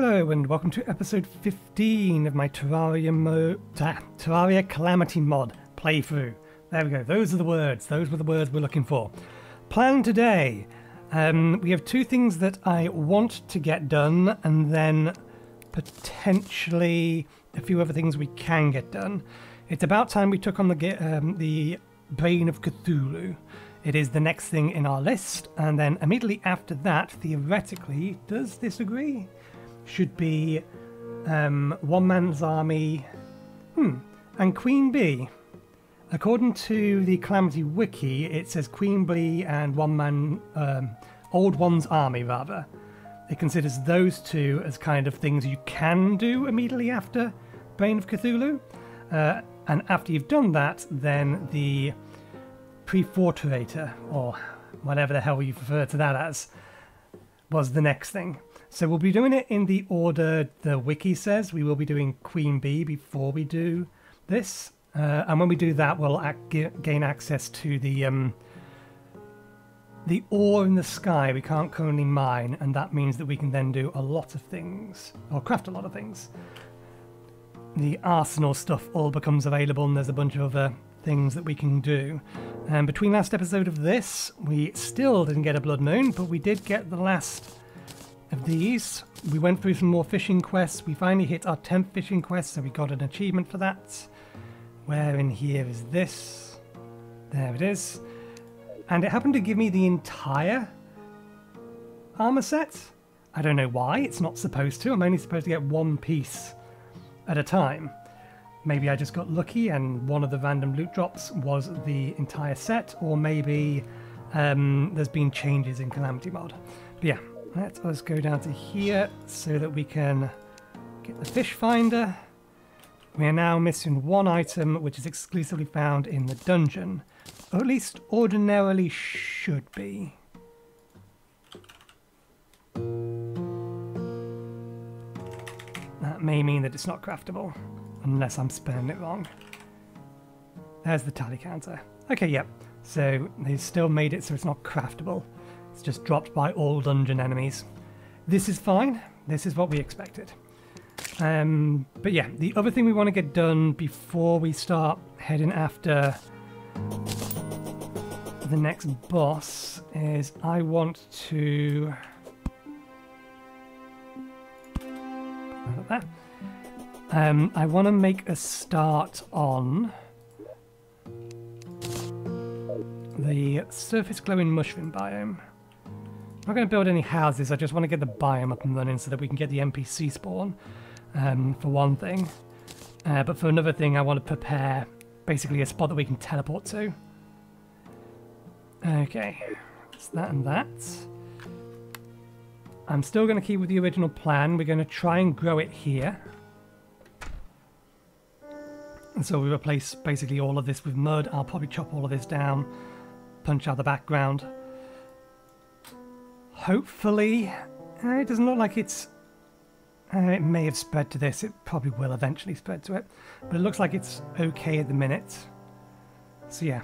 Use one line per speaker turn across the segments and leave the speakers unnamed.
Hello and welcome to episode 15 of my Terraria, mo- ta- Terraria Calamity mod playthrough. There we go, those are the words, those were the words we're looking for. Plan today. Um, we have two things that I want to get done and then potentially a few other things we can get done. It's about time we took on the, um, the Brain of Cthulhu. It is the next thing in our list, and then immediately after that, theoretically, does this agree? Should be um, One Man's Army, hmm, and Queen Bee. According to the Calamity Wiki, it says Queen Bee and One Man, um, Old One's Army, rather. It considers those two as kind of things you can do immediately after Brain of Cthulhu. Uh, and after you've done that, then the Preforturator, or whatever the hell you refer to that as, was the next thing. So we'll be doing it in the order the wiki says. We will be doing Queen Bee before we do this. Uh, and when we do that, we'll gain access to the um, the ore in the sky we can't currently mine, and that means that we can then do a lot of things, or craft a lot of things. The arsenal stuff all becomes available, and there's a bunch of other things that we can do. And between last episode of this, we still didn't get a blood moon, but we did get the last of these. We went through some more fishing quests. We finally hit our 10th fishing quest, so we got an achievement for that. Where in here is this? There it is. And it happened to give me the entire armor set. I don't know why, it's not supposed to. I'm only supposed to get one piece at a time. Maybe I just got lucky and one of the random loot drops was the entire set, or maybe um, there's been changes in Calamity Mod. But yeah, let us go down to here so that we can get the fish finder. We are now missing one item which is exclusively found in the dungeon, or at least ordinarily should be. That may mean that it's not craftable, unless I'm spelling it wrong. There's the tally counter. Okay, yep. So they still made it so it's not craftable. It's just dropped by all dungeon enemies. This is fine. This is what we expected. Um, but yeah, the other thing we want to get done before we start heading after the next boss is I want to. Um, I want to make a start on the surface glowing mushroom biome. I'm not going to build any houses, I just want to get the biome up and running so that we can get the NPC spawn, um, for one thing. Uh, but for another thing, I want to prepare basically a spot that we can teleport to. Okay, it's that and that. I'm still going to keep with the original plan. We're going to try and grow it here. And so we replace basically all of this with mud. I'll probably chop all of this down, punch out the background. Hopefully, uh, it doesn't look like it's... Uh, it may have spread to this. It probably will eventually spread to it. But it looks like it's okay at the minute. So yeah,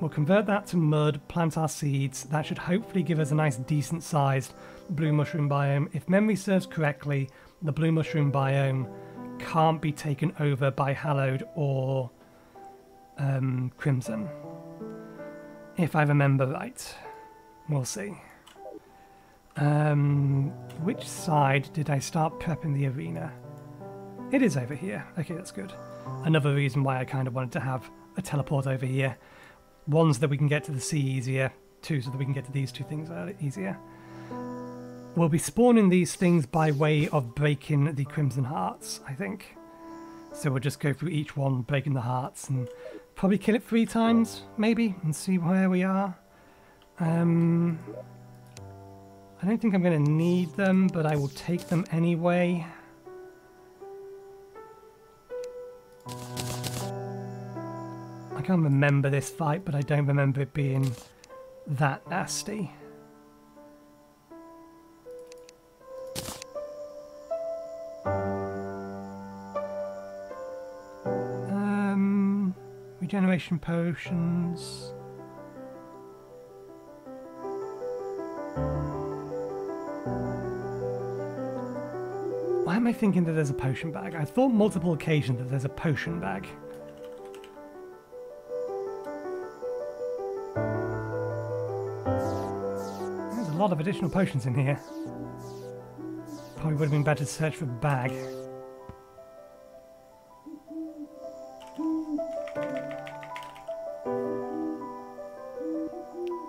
we'll convert that to mud, plant our seeds. That should hopefully give us a nice decent sized blue mushroom biome. If memory serves correctly, the blue mushroom biome can't be taken over by Hallowed or um, Crimson. If I remember right. We'll see. Um, which side did I start prepping the arena? It is over here. Okay, that's good. Another reason why I kind of wanted to have a teleport over here. One, so that we can get to the sea easier. Two, so that we can get to these two things easier. We'll be spawning these things by way of breaking the Crimson Hearts, I think. So we'll just go through each one, breaking the hearts, and probably kill it three times, maybe, and see where we are. Um, I don't think I'm going to need them, but I will take them anyway. I can't remember this fight, but I don't remember it being that nasty. Um, regeneration potions. Am I thinking that there's a potion bag? I thought multiple occasions that there's a potion bag. There's a lot of additional potions in here. Probably would have been better to search for bag.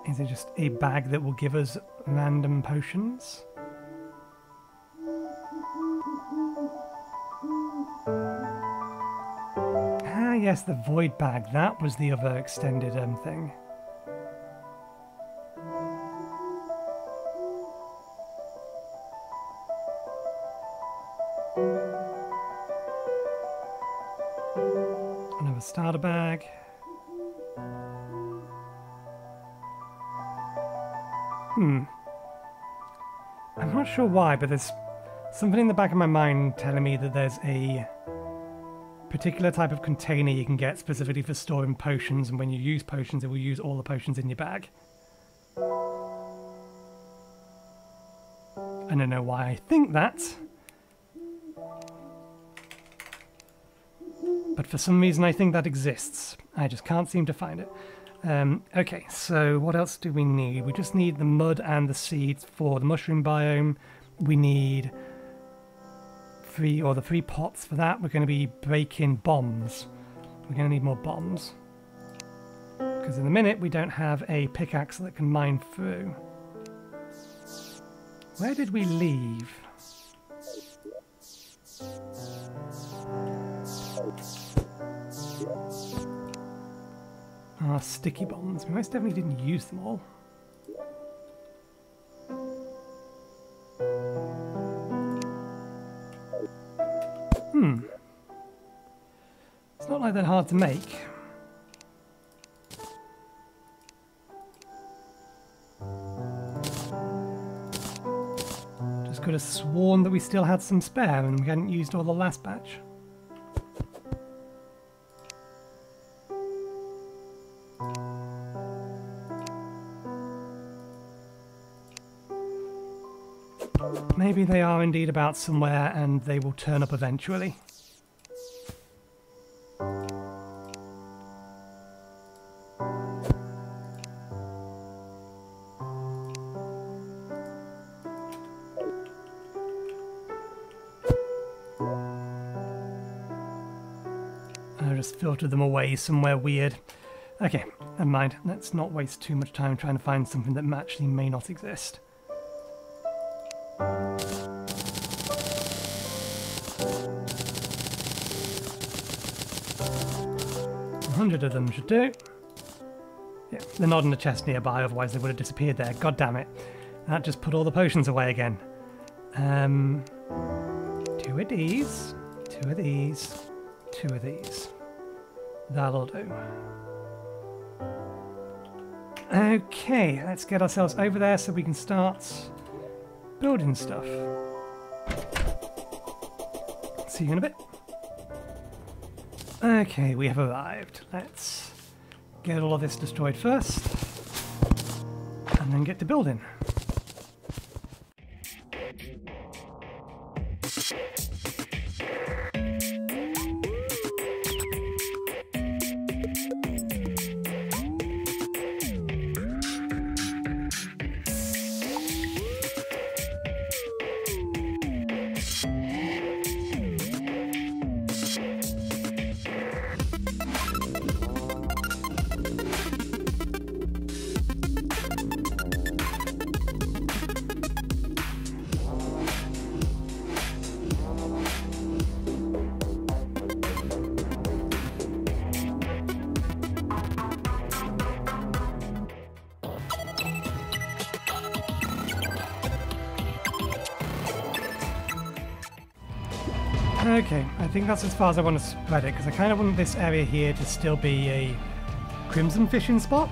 Is it just a bag that will give us random potions? Yes, the void bag. That was the other extended um, thing. Another starter bag. Hmm. I'm not sure why, but there's something in the back of my mind telling me that there's a particular type of container you can get specifically for storing potions, and when you use potions, it will use all the potions in your bag. I don't know why I think that. But for some reason I think that exists. I just can't seem to find it. Um, okay, so what else do we need? We just need the mud and the seeds for the mushroom biome. We need three, or the three pots for that. We're going to be breaking bombs. We're going to need more bombs. Because in a minute we don't have a pickaxe that can mine through. Where did we leave? Ah, sticky bombs. We most definitely didn't use them all. That hard to make. Just could have sworn that we still had some spare and we hadn't used all the last batch. Maybe they are indeed about somewhere and they will turn up eventually. Them away somewhere weird. Okay, never mind. Let's not waste too much time trying to find something that actually may not exist. hundred of them should do. Yeah, they're not in a chest nearby, otherwise they would have disappeared there. God damn it. That just put all the potions away again. Um, two of these, two of these, two of these. That'll do. Okay, let's get ourselves over there so we can start building stuff. See you in a bit. Okay, we have arrived. Let's get all of this destroyed first, and then get to building. That's as far as I want to spread it, because I kind of want this area here to still be a crimson fishing spot.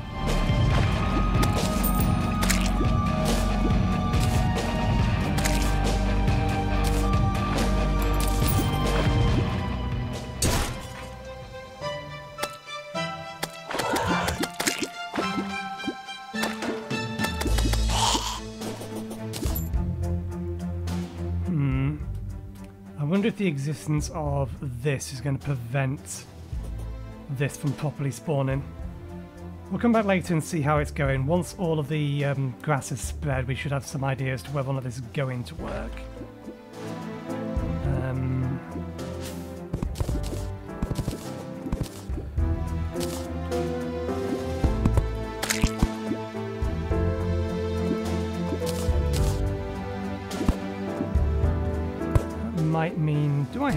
Wonder if the existence of this is going to prevent this from properly spawning. We'll come back later and see how it's going. Once all of the um, grass is spread, we should have some idea as to whether or not this is going to work.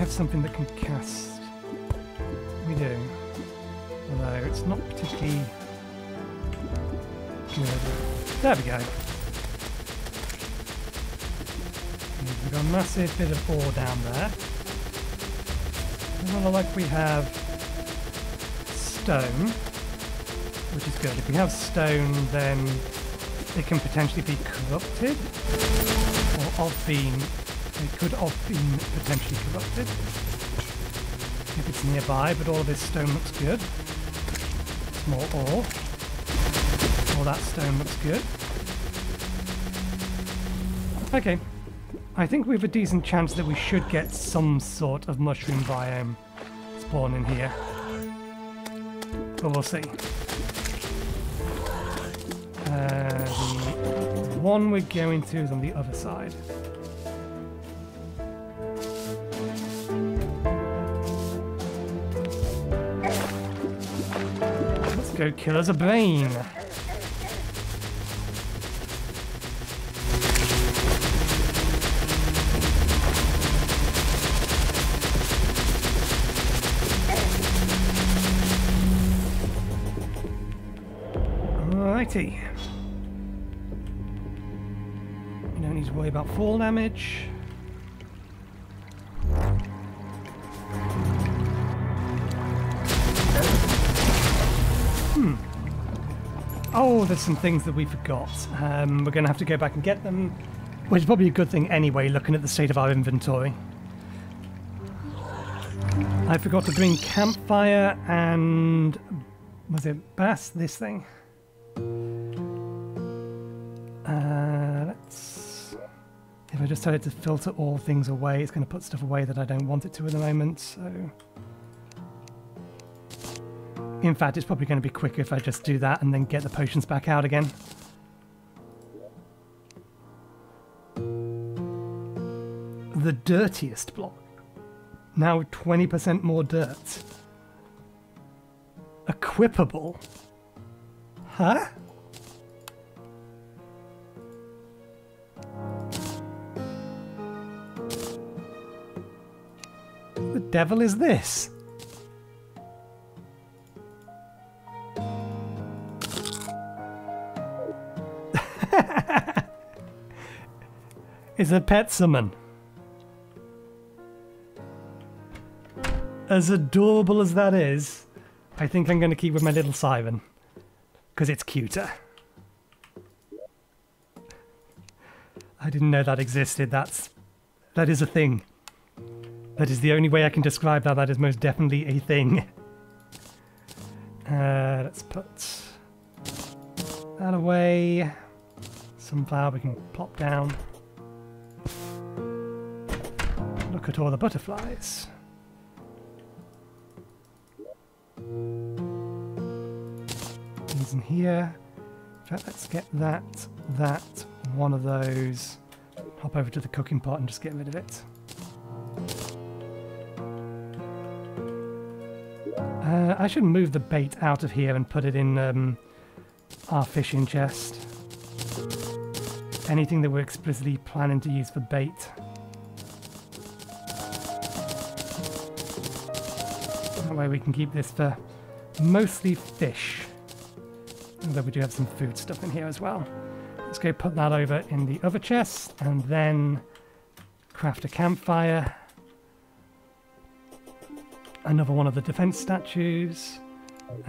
Have something that can cast? We do. Although it's not particularly good. There we go. We've got a massive bit of ore down there. Well, like we have stone, which is good. If we have stone, then it can potentially be corrupted, or of being, it could have been potentially corrupted if it's nearby, but all of this stone looks good. It's more ore. All that stone looks good. Okay. I think we have a decent chance that we should get some sort of mushroom biome spawn in here. But we'll see. Uh, the one we're going to is on the other side. Go kill us a brain. Alrighty. You don't need to worry about fall damage. There's some things that we forgot. Um, we're going to have to go back and get them, which is probably a good thing anyway, looking at the state of our inventory. I forgot to bring campfire and was it bass? This thing. Uh, let's. If I just tell it to filter all things away, it's going to put stuff away that I don't want it to at the moment. So, in fact, it's probably going to be quicker if I just do that and then get the potions back out again. The dirtiest block. Now 20% more dirt. Equipable? Huh? The devil is this? Is a pet summon. As adorable as that is, I think I'm going to keep with my little siren. Because it's cuter. I didn't know that existed. That's... That is a thing. That is the only way I can describe that. That is most definitely a thing. Uh, let's put that away. Some Sunflower we can plop down. Look at all the butterflies. These in here. In fact, let's get that, that, one of those. Hop over to the cooking pot and just get rid of it. Uh, I should move the bait out of here and put it in um, our fishing chest. Anything that we're explicitly planning to use for bait. That way we can keep this for mostly fish. Although we do have some food stuff in here as well. Let's go put that over in the other chest and then craft a campfire. Another one of the defense statues.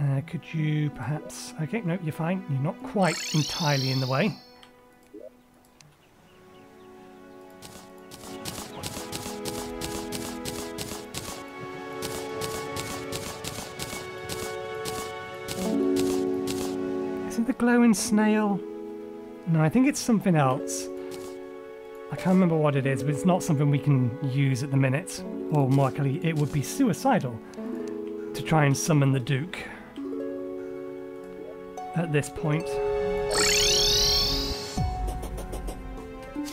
Uh, could you perhaps... Okay, no, you're fine. You're not quite entirely in the way. Snail? No, I think it's something else. I I can't remember what it is, but it's not something we can use at the minute. Or more likely, it would be suicidal to try and summon the Duke at this point.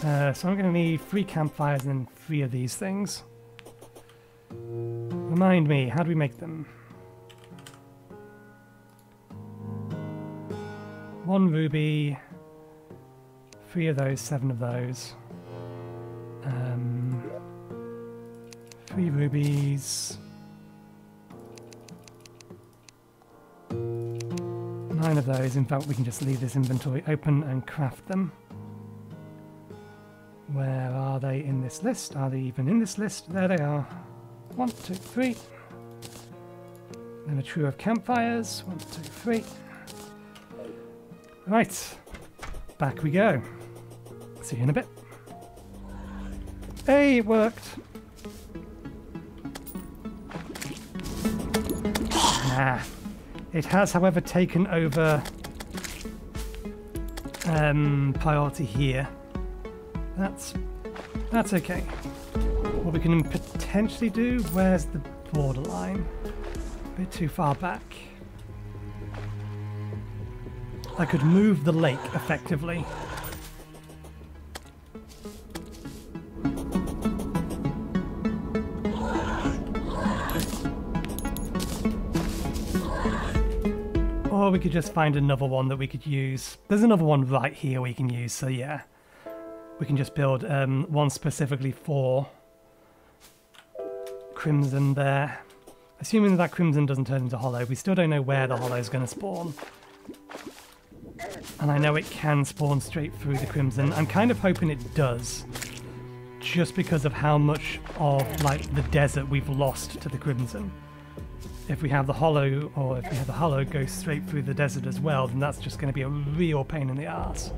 Uh, so I'm going to need three campfires and three of these things. Remind me, how do we make them? One ruby, three of those, seven of those. Um, three rubies. Nine of those. In fact, we can just leave this inventory open and craft them. Where are they in this list? Are they even in this list? There they are. One, two, three. Then a trio of campfires. One, two, three. Right. Back we go. See you in a bit. Hey, it worked. Ah. It has, however, taken over um, priority here. That's that's okay. What we can potentially do, where's the borderline? A bit too far back. I could move the lake effectively. Or we could just find another one that we could use. There's another one right here we can use, so yeah we can just build um, one specifically for Crimson there. Assuming that Crimson doesn't turn into Hollow, we still don't know where the Hollow is going to spawn. And I know it can spawn straight through the Crimson. I'm kind of hoping it does. Just because of how much of like the desert we've lost to the Crimson. If we have the Hollow, or if we have the Hollow go straight through the desert as well, then that's just going to be a real pain in the ass.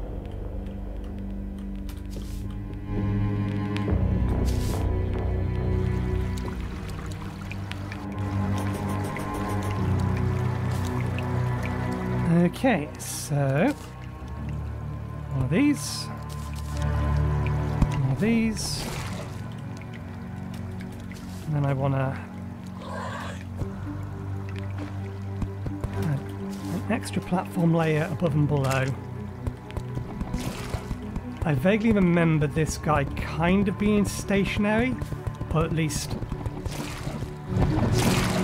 Okay, so one of these, one of these, and then I want an extra platform layer above and below. I vaguely remember this guy kind of being stationary, but at least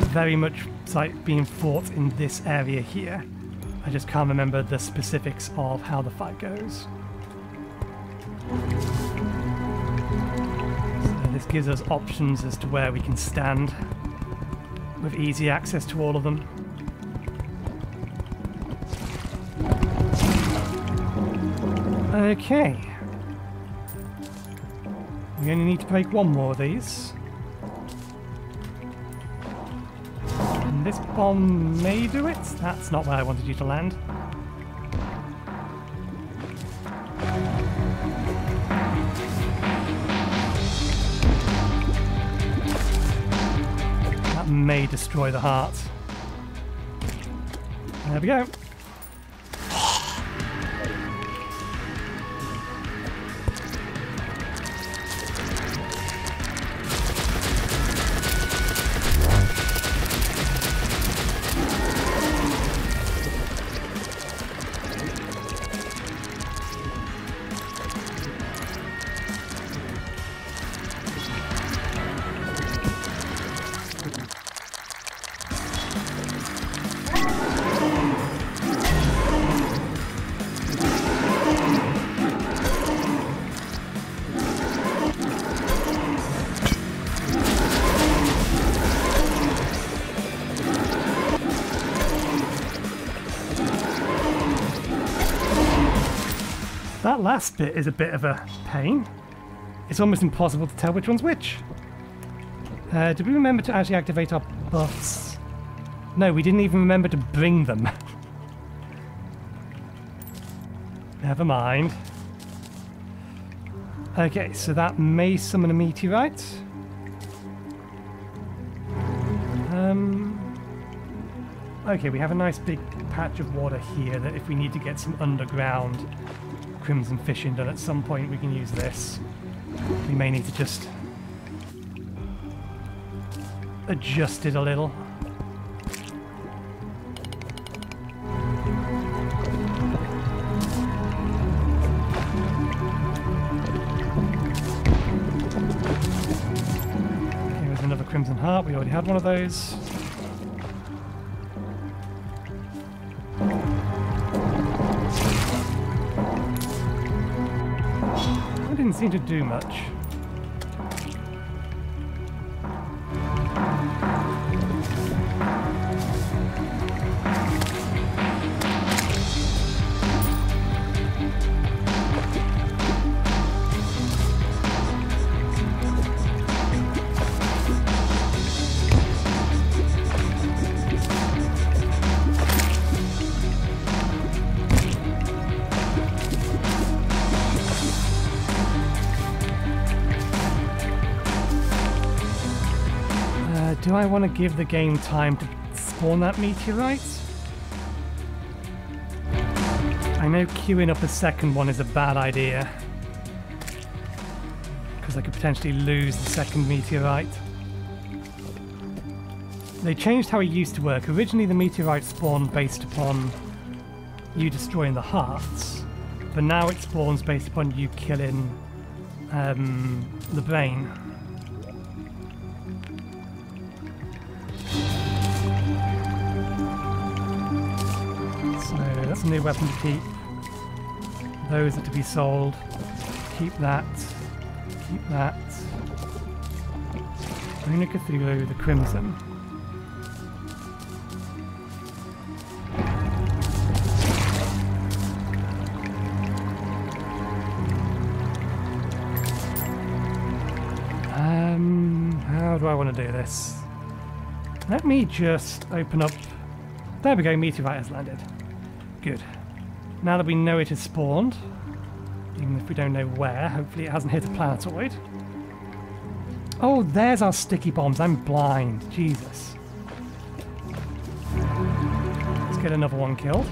very much like being fought in this area here. I just can't remember the specifics of how the fight goes. So this gives us options as to where we can stand with easy access to all of them. Okay. We only need to break one more of these. This bomb may do it. That's not where I wanted you to land. That may destroy the heart. There we go. Last bit is a bit of a pain. It's almost impossible to tell which one's which. Uh, did we remember to actually activate our buffs? No, we didn't even remember to bring them. Never mind. Okay, so that may summon a meteorite. Um, okay, we have a nice big patch of water here that if we need to get some underground crimson fishing done at some point we can use this. We may need to just adjust it a little. Okay, there's another Crimson Heart. We already had one of those. Seem to do much. I want to give the game time to spawn that meteorite? I know queuing up a second one is a bad idea. Because I could potentially lose the second meteorite. They changed how it used to work. Originally the meteorite spawned based upon you destroying the hearts. But now it spawns based upon you killing um, the brain. That's a new weapon to keep. Those are to be sold. Keep that. Keep that. Rune Cthulhu, the Crimson. Um, how do I want to do this? Let me just open up. There we go, meteorite has landed. Now that we know it has spawned, even if we don't know where, hopefully it hasn't hit a planetoid. Oh, there's our sticky bombs. I'm blind. Jesus. Let's get another one killed.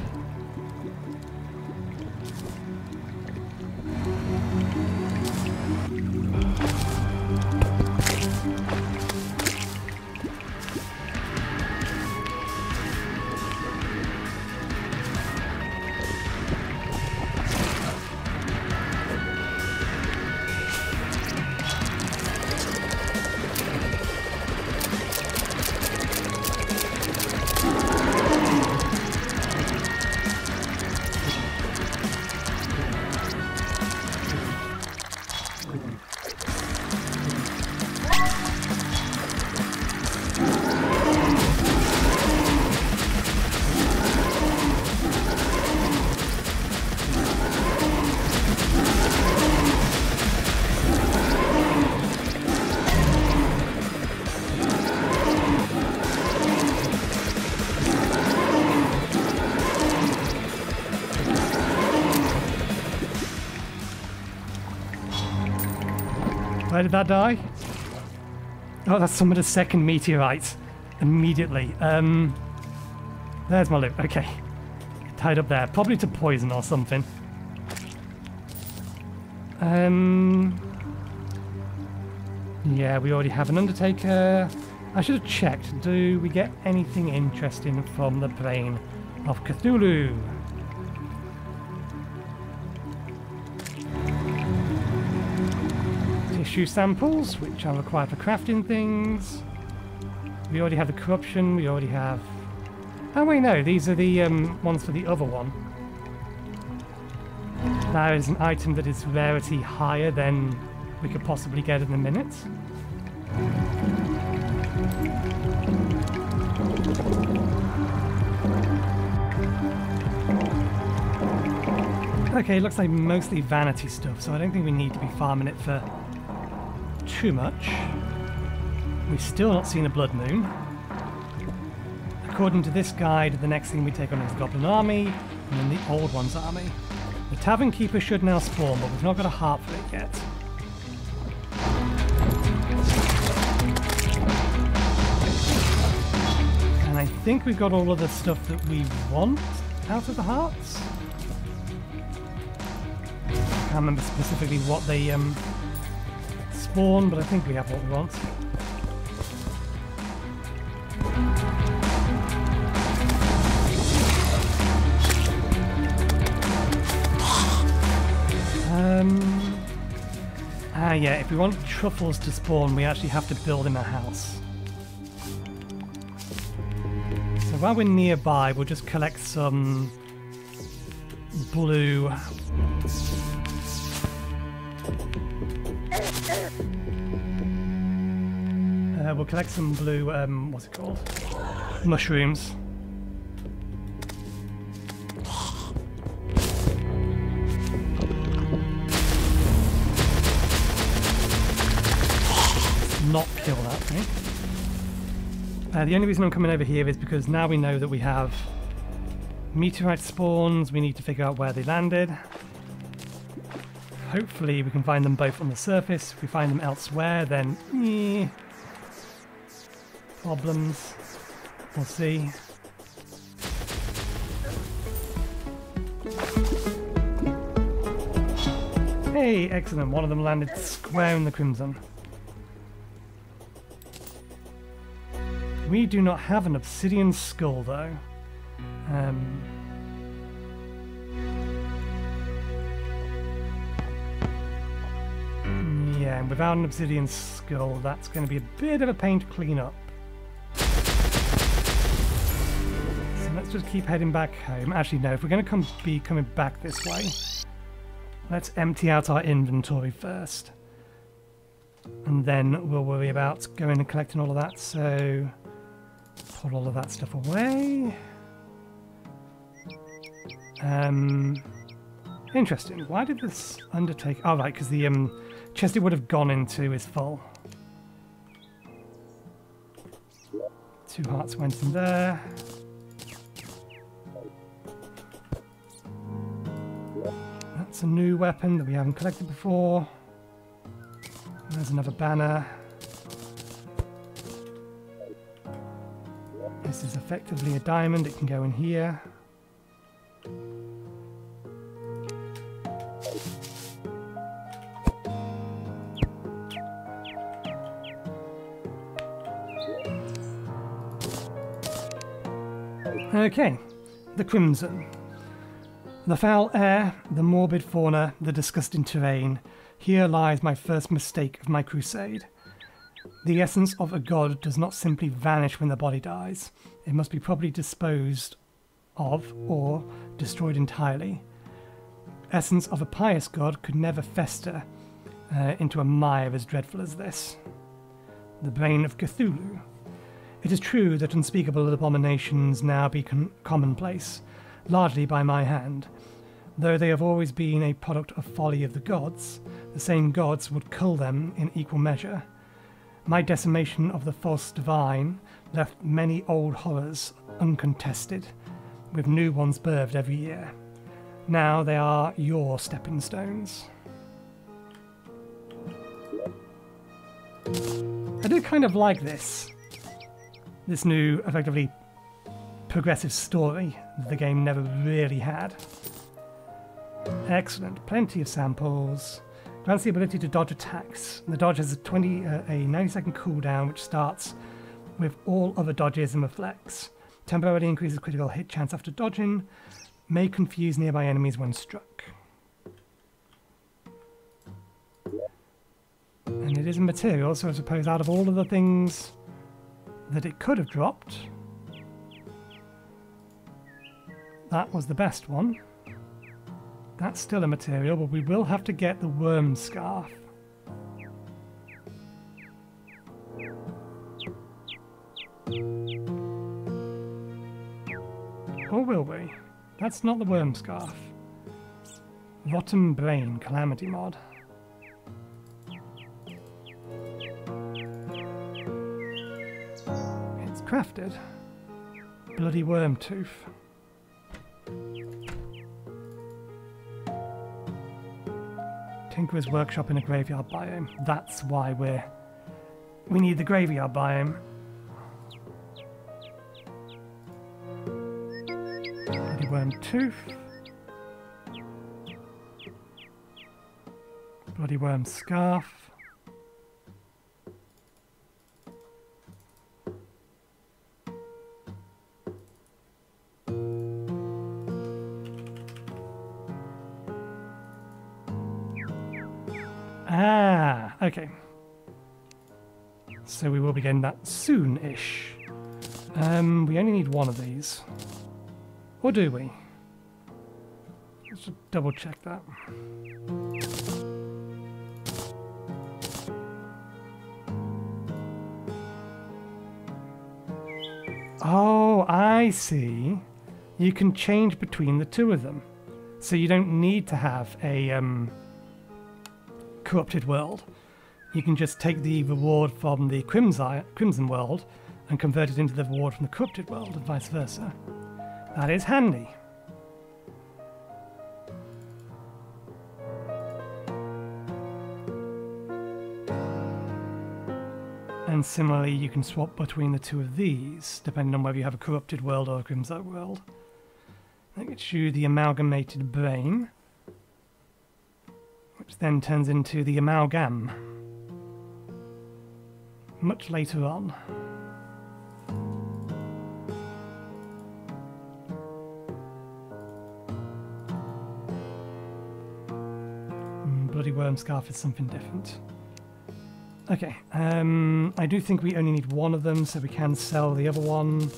Where did that die? Oh, that's some of the second meteorite. Immediately. Um, there's my loot. Okay. Tied up there. Probably to poison or something. Um. Yeah, we already have an Undertaker. I should have checked. Do we get anything interesting from the brain of Cthulhu? Samples, which are required for crafting things. We already have the corruption. We already have. Oh wait, no. These are the um, ones for the other one. That is an item that is rarity higher than we could possibly get in a minute. Okay, looks like mostly vanity stuff, so I don't think we need to be farming it for too much. We've still not seen a blood moon. According to this guide, the next thing we take on is the Goblin Army, and then the Old One's army. The Tavern Keeper should now spawn, but we've not got a heart for it yet. And I think we've got all of the stuff that we want out of the hearts. I can't remember specifically what they um, spawn, but I think we have what we want. Um, ah, yeah, if we want truffles to spawn, we actually have to build in a house. So while we're nearby, we'll just collect some blue Uh, we'll collect some blue, um, what's it called? Mushrooms. Not kill that thing. Uh, the only reason I'm coming over here is because now we know that we have meteorite spawns. We need to figure out where they landed. Hopefully we can find them both on the surface. If we find them elsewhere, then... Eh, problems. We'll see. Hey, excellent. One of them landed square in the crimson. We do not have an obsidian skull, though. Um, yeah, and without an obsidian skull, that's going to be a bit of a pain to clean up. Let's just keep heading back home. Actually, no, if we're going to come be coming back this way, let's empty out our inventory first. And then we'll worry about going and collecting all of that. So, put all of that stuff away. Um, interesting. Why did this undertake? Oh, right, because the um, chest it would have gone into is full. Two hearts went in there. That's a new weapon that we haven't collected before. There's another banner. This is effectively a diamond. It can go in here. Okay, the Crimson. The foul air, the morbid fauna, the disgusting terrain. Here lies my first mistake of my crusade. The essence of a god does not simply vanish when the body dies. It must be properly disposed of or destroyed entirely. Essence of a pious god could never fester uh, into a mire as dreadful as this. The brain of Cthulhu. It is true that unspeakable abominations now be commonplace, largely by my hand. Though they have always been a product of folly of the gods, the same gods would cull them in equal measure. My decimation of the false divine left many old horrors uncontested, with new ones birthed every year. Now they are your stepping stones. I do kind of like this this new, effectively progressive story that the game never really had. Excellent, plenty of samples. Grants the ability to dodge attacks. The dodge has a 20, uh, a 90 second cooldown, which starts with all other dodges and reflects. Temporarily increases critical hit chance after dodging. May confuse nearby enemies when struck. And it is a material, so I suppose out of all of the things that it could have dropped. That was the best one. That's still a material, but we will have to get the worm scarf. Or will we? That's not the worm scarf. Rotten Brain Calamity Mod. It's crafted? Bloody worm tooth. Tinkerer's workshop in a graveyard biome. That's why we're... We need the graveyard biome. Bloody worm tooth. Bloody worm scarf. Will be getting that soon-ish. Um, we only need one of these. Or do we? Let's just double check that. Oh, I see. You can change between the two of them. So you don't need to have a um, corrupted world. You can just take the reward from the Crimson, Crimson world and convert it into the reward from the corrupted world and vice versa. That is handy. And similarly, you can swap between the two of these, depending on whether you have a corrupted world or a crimson world. That gets you the amalgamated brain, which then turns into the amalgam much later on. Mm, Bloody worm scarf is something different. Okay, um, I do think we only need one of them, so we can sell the other one.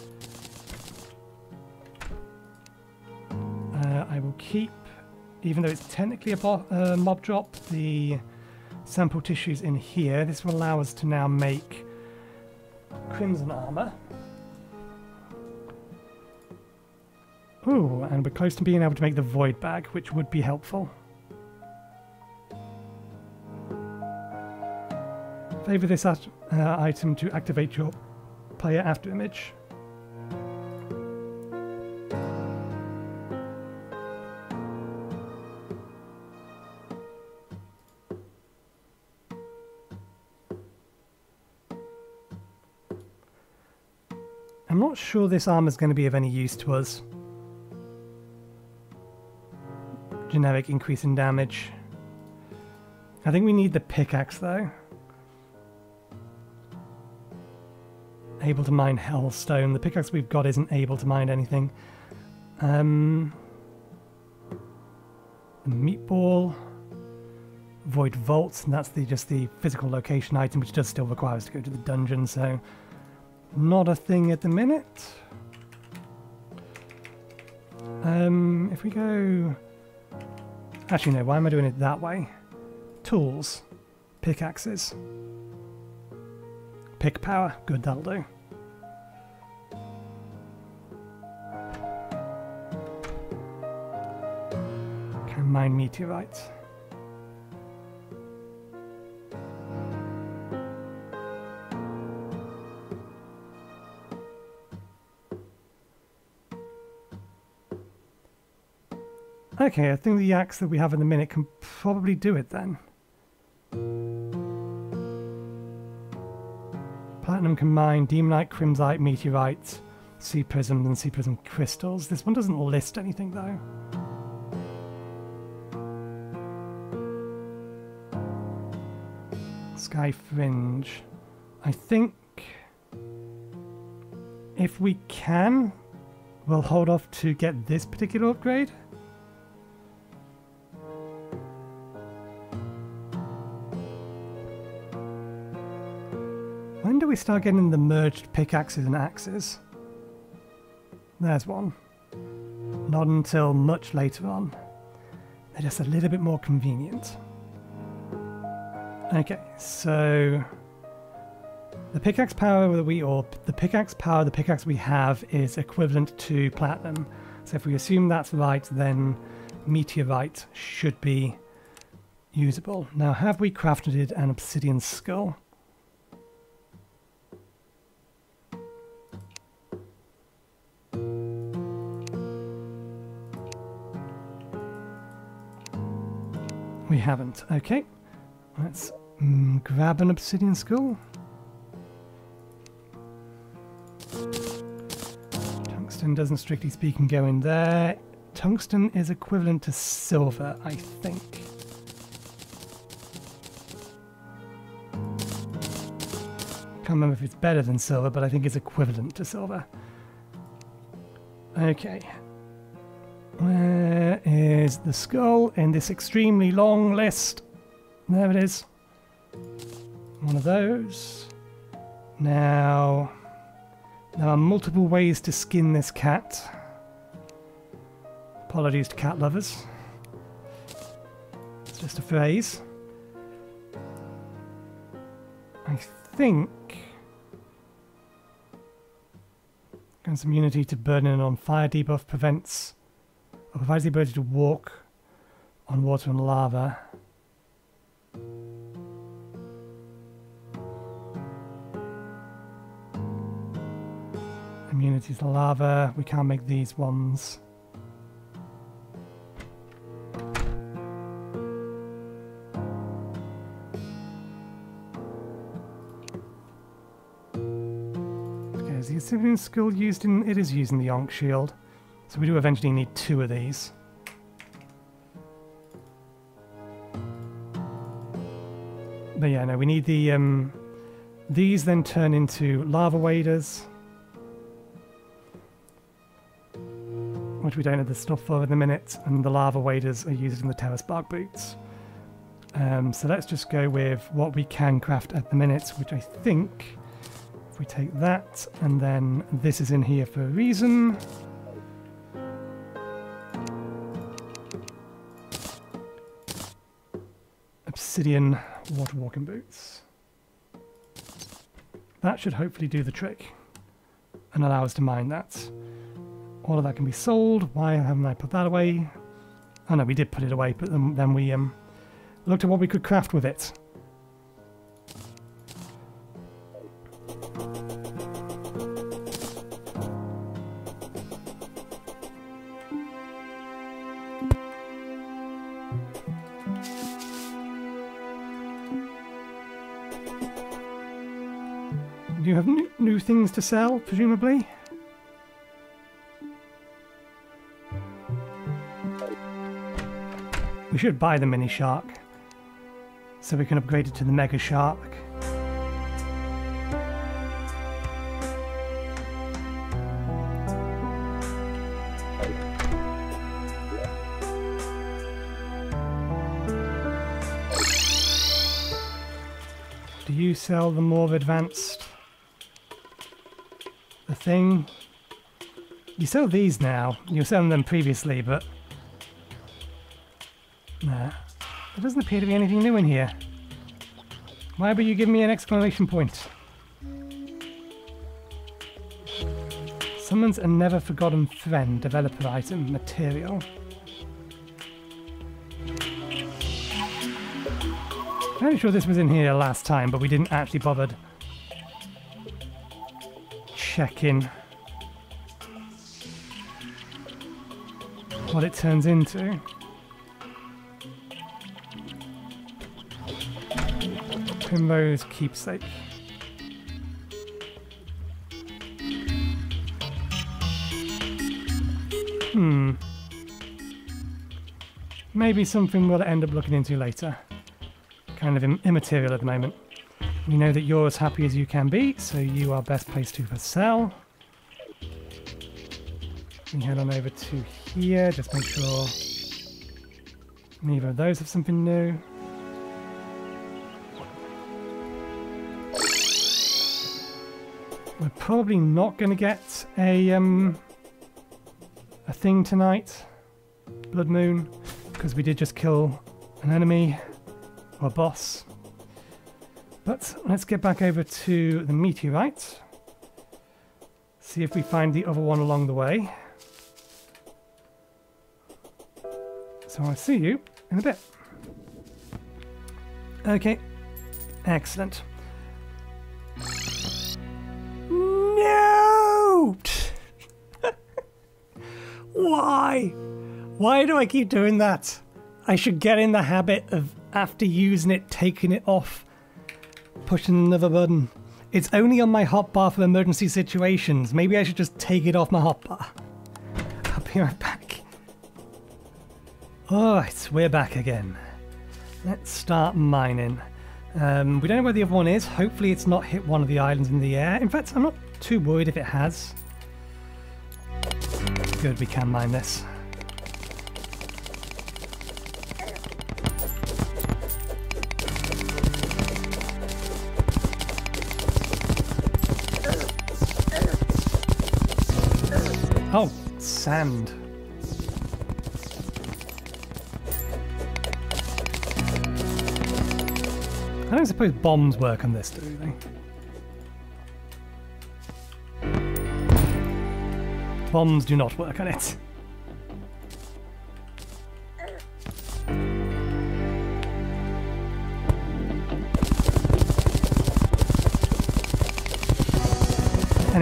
Uh, I will keep, even though it's technically a uh, mob drop, the sample tissues in here. This will allow us to now make crimson armor. Ooh, and we're close to being able to make the void bag, which would be helpful. Favor this uh, item to activate your player after image. Not sure this armor is going to be of any use to us. Generic increase in damage. I think we need the pickaxe though. able to mine hellstone. The pickaxe we've got isn't able to mine anything. Um, the meatball, void vaults, and that's the just the physical location item, which does still require us to go to the dungeon. So, not a thing at the minute. Um, if we go, actually no, why am I doing it that way? Tools, pickaxes. Pick power. Good, that'll do. Can mine meteorites. Okay, I think the axe that we have in the minute can probably do it then. Platinum can mine Demonite, Crimsite, Meteorites, Sea Prisms, and Sea Prism Crystals. This one doesn't list anything though. Sky Fringe. I think if we can, we'll hold off to get this particular upgrade. Start getting the merged pickaxes and axes? There's one. Not until much later on. They're just a little bit more convenient. Okay, so the pickaxe power that we or the pickaxe power the pickaxe we have is equivalent to platinum. So if we assume that's right, then meteorite should be usable. Now, have we crafted an obsidian skull? Haven't. Okay. Let's mm, grab an obsidian skull. Tungsten doesn't strictly speaking go in there. Tungsten is equivalent to silver, I think. Can't remember if it's better than silver, but I think it's equivalent to silver. Okay, is the skull in this extremely long list? There it is. One of those. Now, there are multiple ways to skin this cat. Apologies to cat lovers. It's just a phrase. I think grants immunity to burning on fire debuff prevents or provides the ability to walk on water and lava. Immunity to lava. We can't make these ones. Okay, is the obsidian skull used in... It is using the Ankh Shield. So we do eventually need two of these. But yeah, no, we need the... Um, these then turn into lava waders. Which we don't have the stuff for in the minute. And the lava waders are used in the Terraspark Boots. Um, so let's just go with what we can craft at the minute, which I think... If we take that, and then this is in here for a reason. Obsidian water walking boots. That should hopefully do the trick and allow us to mine that. All of that can be sold. Why haven't I put that away? Oh know we did put it away, but then, then we um, looked at what we could craft with it. Things to sell, presumably? We should buy the Minishark so we can upgrade it to the Megashark. Do you sell the more advanced thing? You sell these now. You were selling them previously, but Nah. There doesn't appear to be anything new in here. Why would you give me an exclamation point? Summons a never forgotten friend, developer item, material. I'm sure this was in here last time, but we didn't actually bother checking what it turns into. Primrose keepsake. Hmm. Maybe something we'll end up looking into later. Kind of immaterial at the moment. We know that you're as happy as you can be, so you are best placed to sell. We head on over to here, just make sure neither of those have something new. We're probably not going to get a um, a thing tonight, Blood Moon, because we did just kill an enemy or a boss. But let's get back over to the meteorite. See if we find the other one along the way. So I'll see you in a bit. Okay, excellent. No! Why? Why do I keep doing that? I should get in the habit of, after using it, taking it off, pushing another button. It's only on my hotbar for emergency situations. Maybe I should just take it off my hotbar. I'll be right back. Alright, we're back again. Let's start mining. Um, we don't know where the other one is. Hopefully it's not hit one of the islands in the air. In fact, I'm not too worried if it has. Good, we can mine this. Oh, sand. I don't suppose bombs work on this, do they? Bombs do not work on it.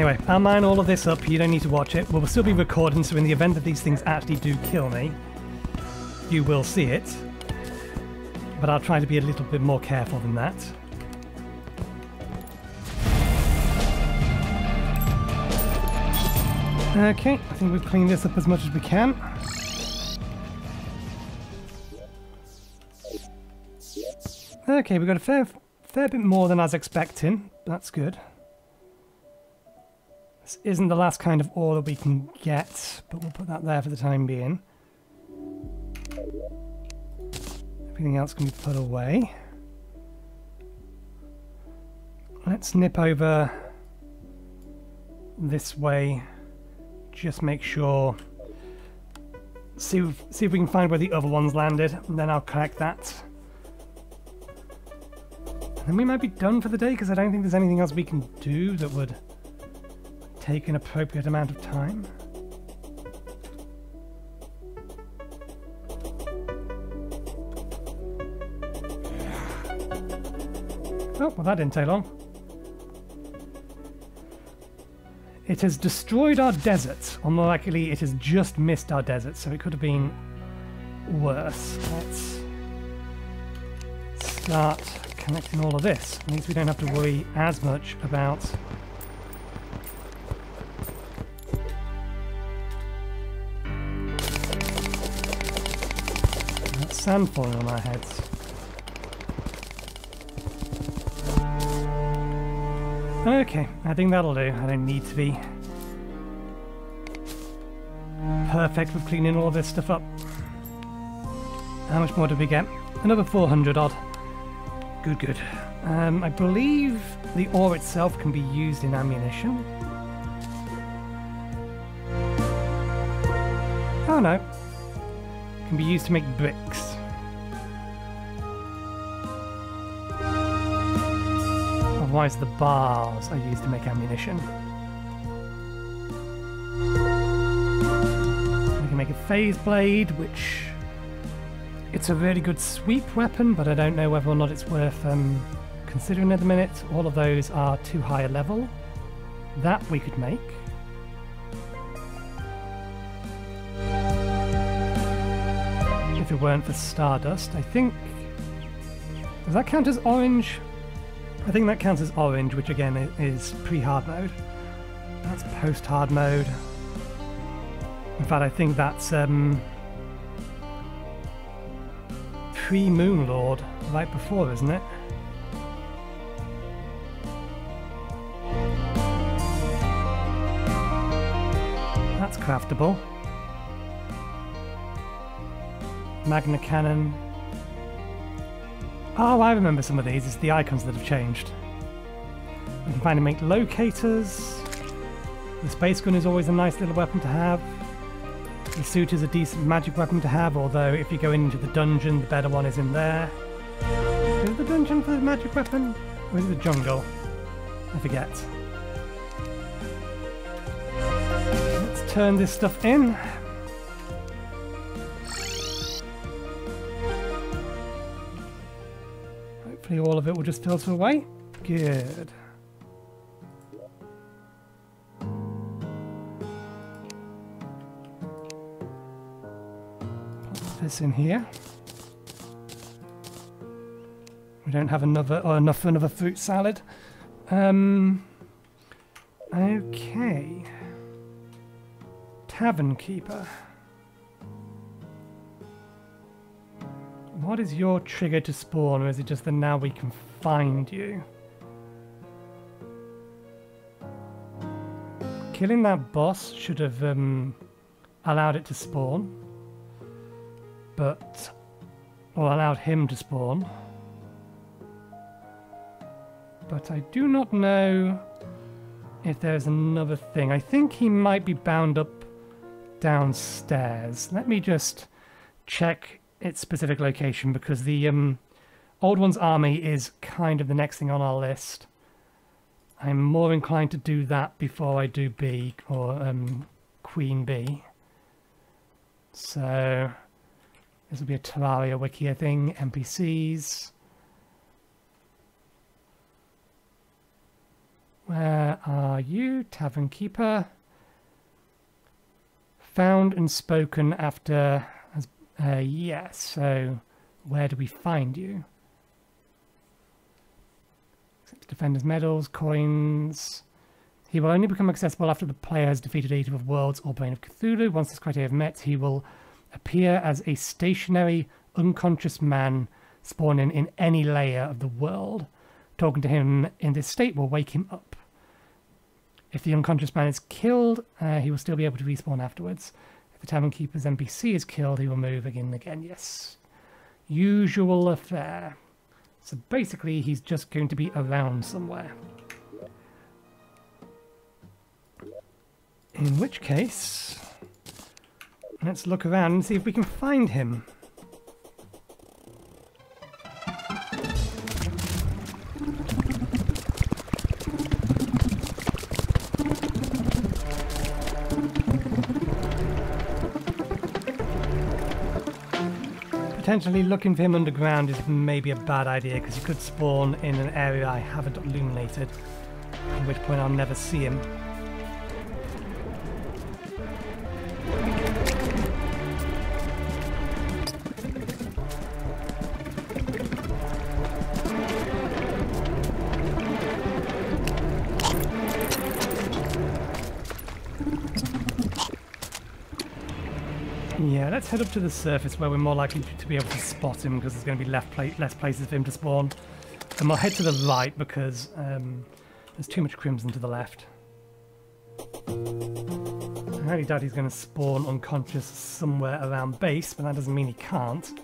Anyway, I'll mine all of this up. You don't need to watch it. We'll still be recording, so in the event that these things actually do kill me, you will see it. But I'll try to be a little bit more careful than that. Okay, I think we've cleaned this up as much as we can. Okay, we've got a fair, fair bit more than I was expecting. That's good. This isn't the last kind of ore that we can get, but we'll put that there for the time being. Everything else can be put away. Let's nip over this way. Just make sure. See if, see if we can find where the other ones landed, and then I'll collect that. And then we might be done for the day, because I don't think there's anything else we can do that would take an appropriate amount of time. Oh, well that didn't take long. It has destroyed our desert, or more likely it has just missed our desert, so it could have been worse. Let's start connecting all of this. At least we don't have to worry as much about sand falling on our heads. Okay, I think that'll do. I don't need to be perfect with cleaning all this stuff up. How much more did we get? Another 400 odd. Good, good. Um, I believe the ore itself can be used in ammunition. Oh no. Can be used to make bricks. Otherwise the bars are used to make ammunition. We can make a Phaseblade, which it's a really good sweep weapon, but I don't know whether or not it's worth um, considering at the minute. All of those are too high a level. That we could make. If it weren't for Stardust, I think... Does that count as orange? I think that counts as orange, which again is pre-hard mode. That's post-hard mode. In fact, I think that's um, pre-Moon Lord, right before, isn't it? That's craftable. Magna Cannon, Oh, I remember some of these. It's the icons that have changed. We can finally make locators. The space gun is always a nice little weapon to have. The suit is a decent magic weapon to have, although if you go into the dungeon, the better one is in there. Is the dungeon for the magic weapon? Or is it the jungle? I forget. Let's turn this stuff in. Hopefully all of it will just filter away. Good. Put this in here. We don't have another or enough for another fruit salad. Um, okay. Tavern keeper. What is your trigger to spawn, or is it just that now we can find you? Killing that boss should have um, allowed it to spawn. But... Or allowed him to spawn. But I do not know if there's another thing. I think he might be bound up downstairs. Let me just check its specific location because the um, Old One's army is kind of the next thing on our list. I'm more inclined to do that before I do B or um, Queen Bee. So this will be a Terraria wiki, thing. NPCs. Where are you, Tavern Keeper? Found and spoken after... Uh, yes, so where do we find you? Defender's medals, coins... He will only become accessible after the player has defeated Eater of Worlds or Brain of Cthulhu. Once this criteria is met, he will appear as a stationary, unconscious man spawning in any layer of the world. Talking to him in this state will wake him up. If the unconscious man is killed, uh, he will still be able to respawn afterwards. If the Tavern Keeper's NPC is killed, he will move again and again. Yes. Usual affair. So basically, he's just going to be around somewhere. In which case, let's look around and see if we can find him. Potentially looking for him underground is maybe a bad idea because he could spawn in an area I haven't illuminated, at which point I'll never see him. Head up to the surface where we're more likely to be able to spot him because there's going to be less, less places for him to spawn. And we'll head to the right because um, there's too much crimson to the left. I highly doubt he's going to spawn unconscious somewhere around base, but that doesn't mean he can't.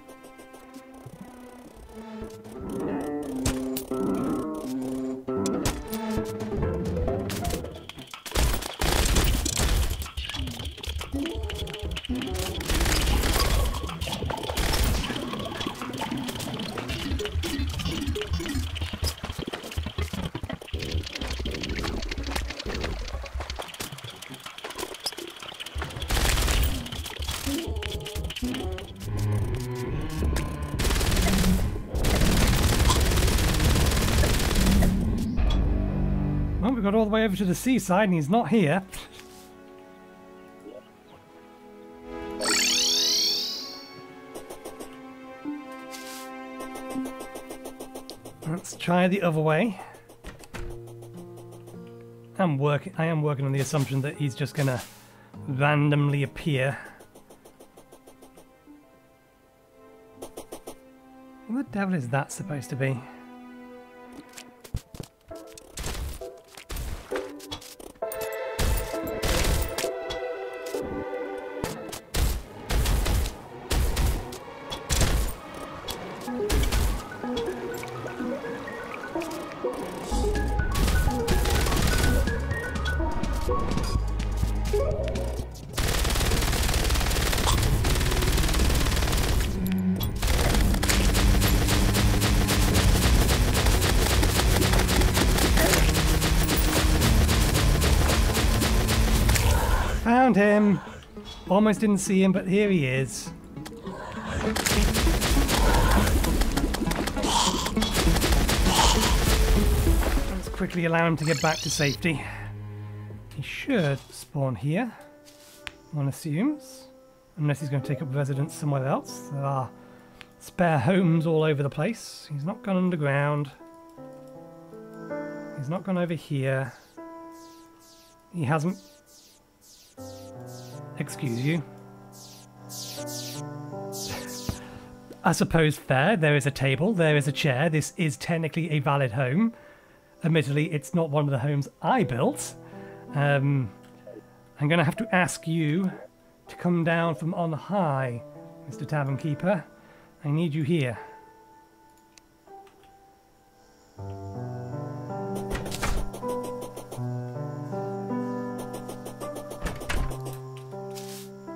Over to the seaside and he's not here. Let's try the other way. I'm working I am working on the assumption that he's just gonna randomly appear. What the devil is that supposed to be? Almost didn't see him, but here he is. Let's quickly allow him to get back to safety. He should spawn here, one assumes. Unless he's going to take up residence somewhere else. There are spare homes all over the place. He's not gone underground. He's not gone over here. He hasn't Excuse you. I suppose fair. There is a table, there is a chair. This is technically a valid home. Admittedly, it's not one of the homes I built. Um, I'm going to have to ask you to come down from on high, Mr. Tavern Keeper. I need you here.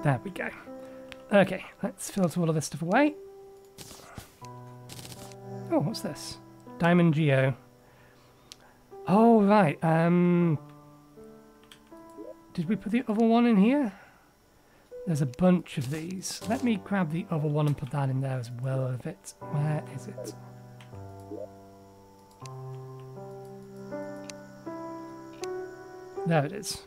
There we go. Okay, let's filter all of this stuff away. Oh, what's this? Diamond Geo. Oh, right. Um, did we put the other one in here? There's a bunch of these. Let me grab the other one and put that in there as well of it. Where is it? There it is.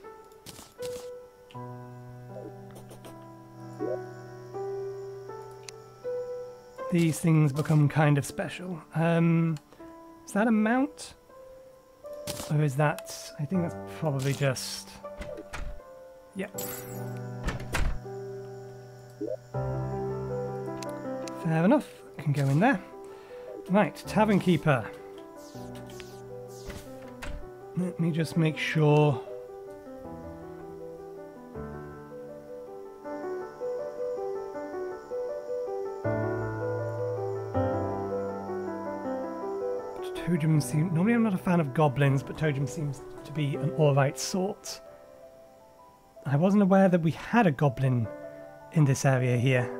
These things become kind of special. Um, is that a mount? Or is that... I think that's probably just... Yeah. Fair enough. Can go in there. Right, Tavern Keeper. Let me just make sure. Normally, I'm not a fan of goblins, but Tojum seems to be an alright sort. I wasn't aware that we had a goblin in this area here.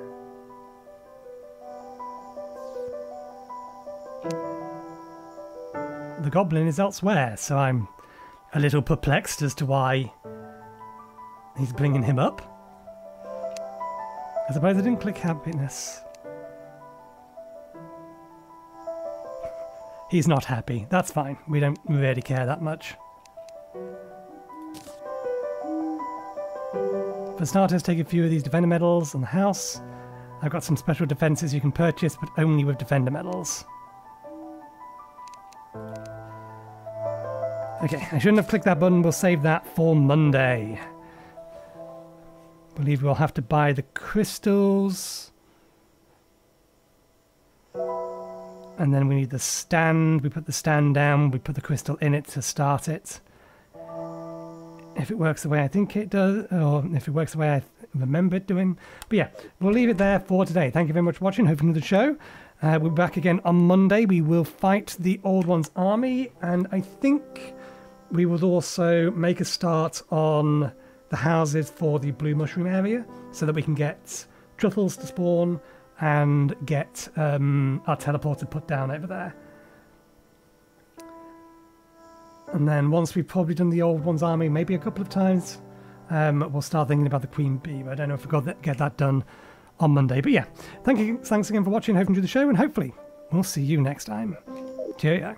The goblin is elsewhere, so I'm a little perplexed as to why he's bringing him up. I suppose I didn't click happiness. He's not happy. That's fine. We don't really care that much. For starters, take a few of these defender medals on the house. I've got some special defenses you can purchase, but only with defender medals. Okay, I shouldn't have clicked that button. We'll save that for Monday. I believe we'll have to buy the crystals. And then we need the stand. We put the stand down. We put the crystal in it to start it. If it works the way I think it does, or if it works the way I remember doing. But yeah, we'll leave it there for today. Thank you very much for watching. Hope you enjoyed the show. Uh, we'll be back again on Monday. We will fight the Old One's army. And I think we will also make a start on the houses for the Blue Mushroom area so that we can get truffles to spawn and get um, our teleporter put down over there. And then once we've probably done the old one's army maybe a couple of times, um, we'll start thinking about the Queen Bee. But I don't know if we've got get that done on Monday. But yeah, thank you, thanks again for watching. Hope you enjoyed the show, and hopefully we'll see you next time. Cheerio.